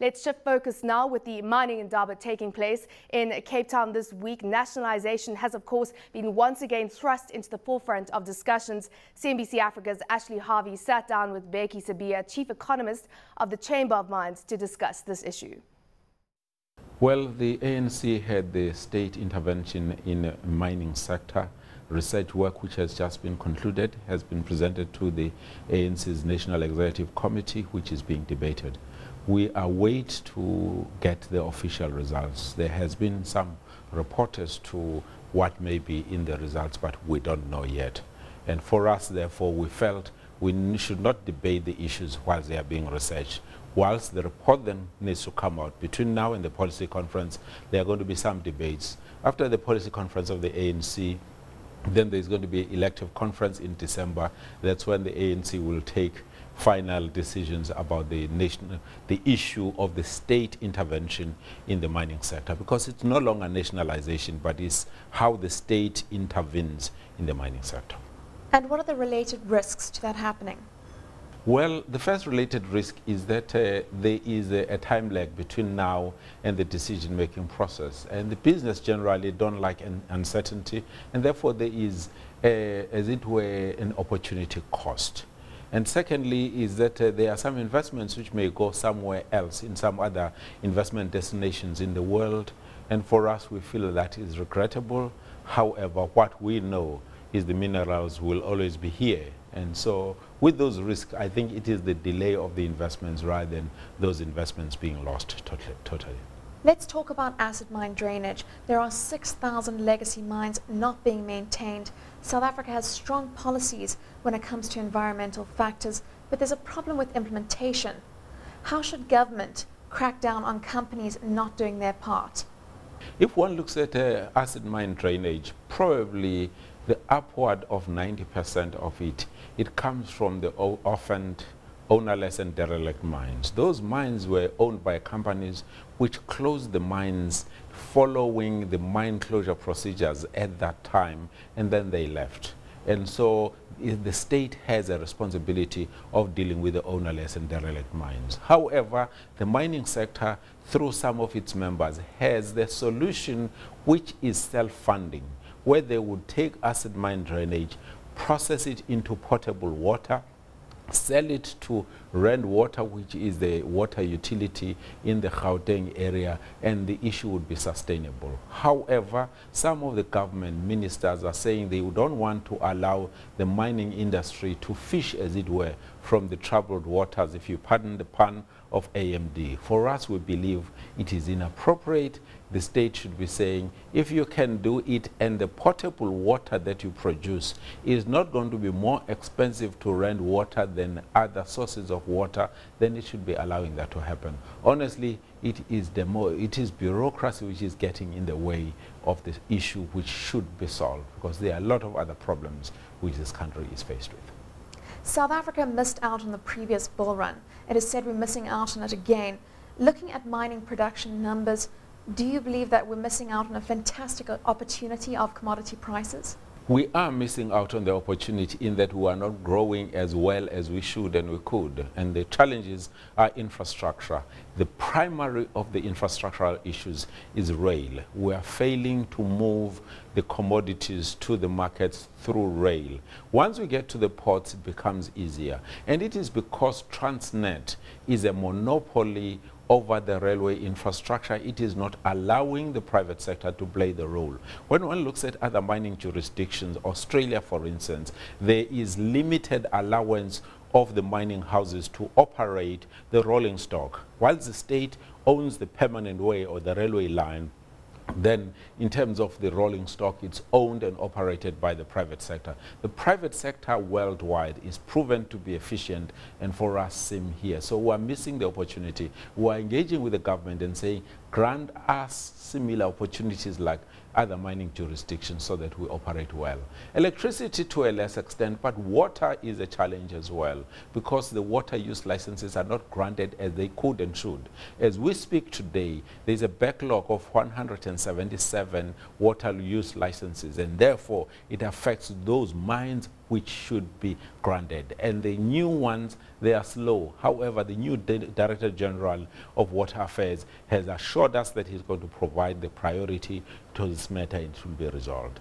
Let's shift focus now with the mining indaba taking place in Cape Town this week. Nationalization has, of course, been once again thrust into the forefront of discussions. CNBC Africa's Ashlea Harvey sat down with Bheki Sibiya, chief economist of the Chamber of Mines, to discuss this issue. Well, the ANC had the state intervention in the mining sector. Research work which has just been concluded has been presented to the ANC's National Executive Committee, which is being debated we await to get the official results. There has been some reports to what may be in the results, but we don't know yet. And for us, therefore, we felt we should not debate the issues whilst they are being researched. Whilst the report then needs to come out, between now and the policy conference, there are going to be some debates. After the policy conference of the ANC, then there's going to be an elective conference in December. That's when the ANC will take final decisions about the nation, the issue of the state intervention in the mining sector because it's no longer nationalization, but it's how the state intervenes in the mining sector. And what are the related risks to that happening? Well, the first related risk is that uh, there is a, a, time lag between now and the decision-making process. And the business generally don't like an uncertainty, and therefore there is, uh, as it were, an opportunity cost. And secondly is that uh, there are some investments which may go somewhere else in some other investment destinations in the world. And for us, we feel that is regrettable. However, what we know is the minerals will always be here. And so with those risks, I think it is the delay of the investments rather than those investments being lost totally. totally. Let's talk about acid mine drainage. There are 6,000 legacy mines not being maintained. South Africa has strong policies when it comes to environmental factors, but there's a problem with implementation. How should government crack down on companies not doing their part? If one looks at uh, acid mine drainage, probably the upward of 90% of it, it comes from the orphaned ownerless and derelict mines. Those mines were owned by companies which closed the mines following the mine closure procedures at that time, and then they left. And so the state has a responsibility of dealing with the ownerless and derelict mines. However, the mining sector, through some of its members, has the solution which is self-funding, where they would take acid mine drainage, process it into potable water, sell it to Rand Water, which is the water utility in the Gauteng area, and the issue would be sustainable. However, some of the government ministers are saying they don't want to allow the mining industry to fish, as it were, from the troubled waters, if you pardon the pun, of AMD. For us, we believe it is inappropriate. The state should be saying, if you can do it and the potable water that you produce is not going to be more expensive to Rand Water than other sources of water, then it should be allowing that to happen. Honestly, it is, the more, it is bureaucracy which is getting in the way of this issue which should be solved because there are a lot of other problems which this country is faced with. South Africa missed out on the previous bull run. It is said we're missing out on it again. Looking at mining production numbers, do you believe that we're missing out on a fantastic opportunity of commodity prices? We are missing out on the opportunity in that we are not growing as well as we should and we could. And the challenges are infrastructure. The primary of the infrastructural issues is rail. We are failing to move the commodities to the markets through rail. Once we get to the ports, it becomes easier. And it is because Transnet is a monopoly over the railway infrastructure, it is not allowing the private sector to play the role. When one looks at other mining jurisdictions, Australia, for instance, there is limited allowance of the mining houses to operate the rolling stock. While the state owns the permanent way or the railway line, then in terms of the rolling stock, it's owned and operated by the private sector. The private sector worldwide is proven to be efficient and for us same here. So we're missing the opportunity. We're engaging with the government and saying, grant us similar opportunities like other mining jurisdictions so that we operate well. Electricity to a less extent, but water is a challenge as well because the water use licenses are not granted as they could and should. As we speak today, there's a backlog of 177 water use licenses and therefore it affects those mines which should be granted. And the new ones, they are slow. However, the new Di Director General of Water Affairs has assured us that he's going to provide the priority to this matter and it will be resolved.